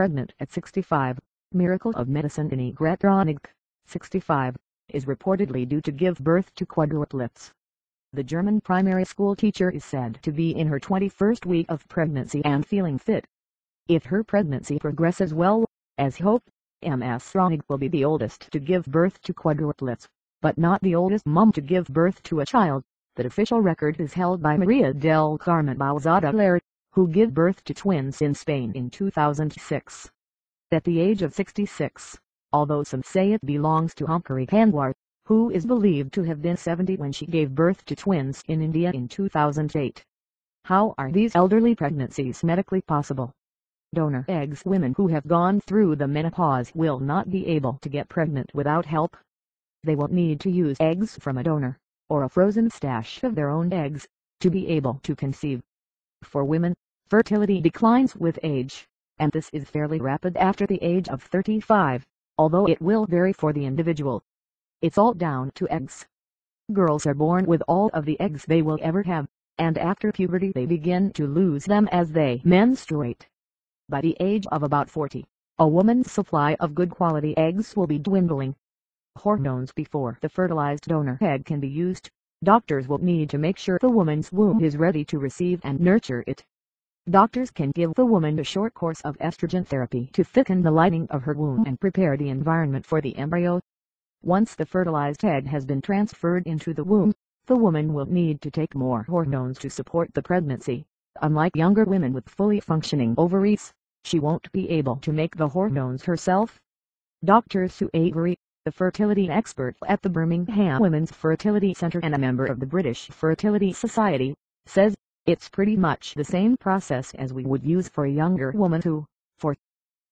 pregnant at 65. Miracle of Medicine Annegret Raunigk, 65, is reportedly due to give birth to quadruplets. The German primary school teacher is said to be in her 21st week of pregnancy and feeling fit. If her pregnancy progresses well, as hoped, MS Raunigk will be the oldest to give birth to quadruplets, but not the oldest mum to give birth to a child. The official record is held by Maria del Carmen Bousada Lara, who gave birth to twins in Spain in 2006. At the age of 66, although some say it belongs to Omkari Panwar, who is believed to have been 70 when she gave birth to twins in India in 2008. How are these elderly pregnancies medically possible? Donor eggs Women who have gone through the menopause will not be able to get pregnant without help. They will need to use eggs from a donor, or a frozen stash of their own eggs, to be able to conceive. For women, fertility declines with age, and this is fairly rapid after the age of 35, although it will vary for the individual. It's all down to eggs. Girls are born with all of the eggs they will ever have, and after puberty they begin to lose them as they menstruate. By the age of about 40, a woman's supply of good quality eggs will be dwindling. Hormones before the fertilized donor egg can be used, doctors will need to make sure the woman's womb is ready to receive and nurture it. Doctors can give the woman a short course of estrogen therapy to thicken the lining of her womb and prepare the environment for the embryo once the fertilized egg has been transferred into the womb, the woman will need to take more hormones to support the pregnancy. Unlike younger women with fully functioning ovaries, she won't be able to make the hormones herself. Dr. Sue Avery, the fertility expert at the Birmingham Women's Fertility Centre and a member of the British Fertility Society, says, it's pretty much the same process as we would use for a younger woman who, for